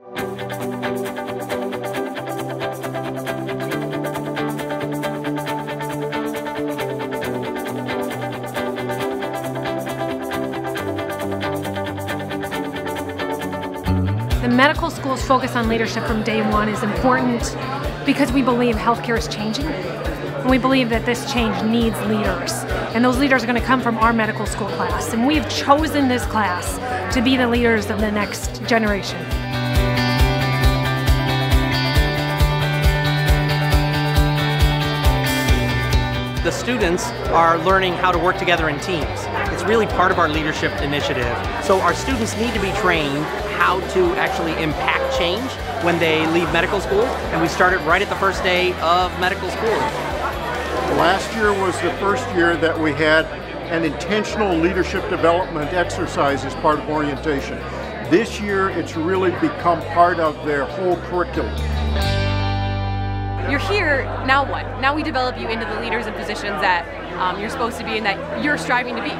The medical school's focus on leadership from day one is important because we believe healthcare is changing. And we believe that this change needs leaders. And those leaders are going to come from our medical school class. And we've chosen this class to be the leaders of the next generation. The students are learning how to work together in teams. It's really part of our leadership initiative. So our students need to be trained how to actually impact change when they leave medical school, and we started right at the first day of medical school. Last year was the first year that we had an intentional leadership development exercise as part of orientation. This year, it's really become part of their whole curriculum. You're here, now what? Now we develop you into the leaders and positions that um, you're supposed to be and that you're striving to be.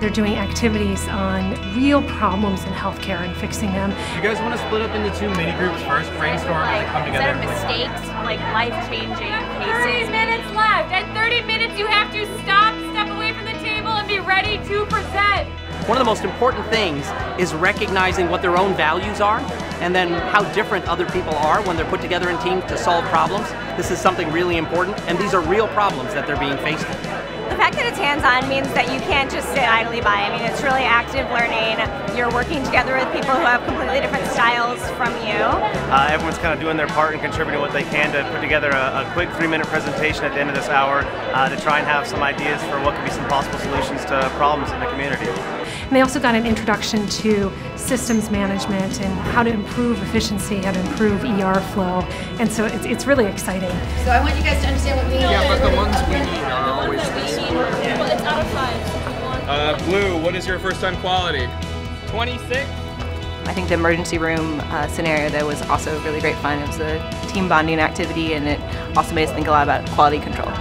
They're doing activities on real problems in healthcare and fixing them. You guys want to split up into two mini groups first, brainstorm, and come together? Instead of mistakes, like life-changing cases. 30 minutes left. At 30 minutes, you have to stop, step away from the table, and be ready to present. One of the most important things is recognizing what their own values are and then how different other people are when they're put together in teams to solve problems. This is something really important, and these are real problems that they're being faced with. The fact that it's hands-on means that you can't just sit idly by. I mean, it's really active learning. You're working together with people who have completely different styles from you. Uh, everyone's kind of doing their part and contributing what they can to put together a, a quick three-minute presentation at the end of this hour uh, to try and have some ideas for what could be some possible solutions to problems in the community. And they also got an introduction to systems management and how to improve efficiency, how to improve ER flow. And so it's, it's really exciting. So I want you guys to understand what we need. Yeah, but the ones we need are always this. Well, it's out of five. Uh, Blue, what is your first time quality? 26? I think the emergency room uh, scenario there was also really great fun. It was a team bonding activity and it also made us think a lot about quality control.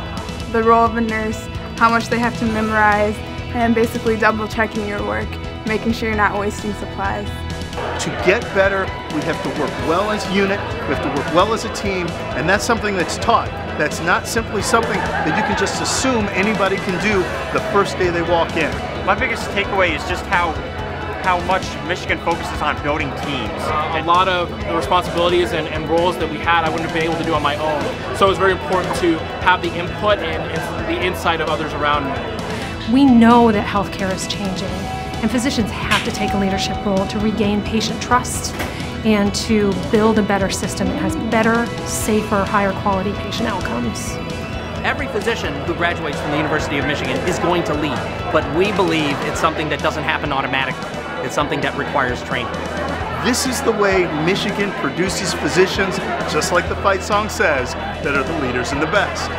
The role of a nurse, how much they have to memorize, and basically double checking your work, making sure you're not wasting supplies. To get better, we have to work well as a unit, we have to work well as a team, and that's something that's taught. That's not simply something that you can just assume anybody can do the first day they walk in. My biggest takeaway is just how how much Michigan focuses on building teams. Uh, a lot of the responsibilities and, and, roles that we had I wouldn't have been able to do on my own. So it was very important to have the input and, and the insight of others around me. We know that healthcare is changing, and physicians have to take a leadership role to regain patient trust and to build a better system that has better, safer, higher quality patient outcomes. Every physician who graduates from the University of Michigan is going to lead, but we believe it's something that doesn't happen automatically. It's something that requires training. This is the way Michigan produces physicians, just like the fight song says, that are the leaders and the best.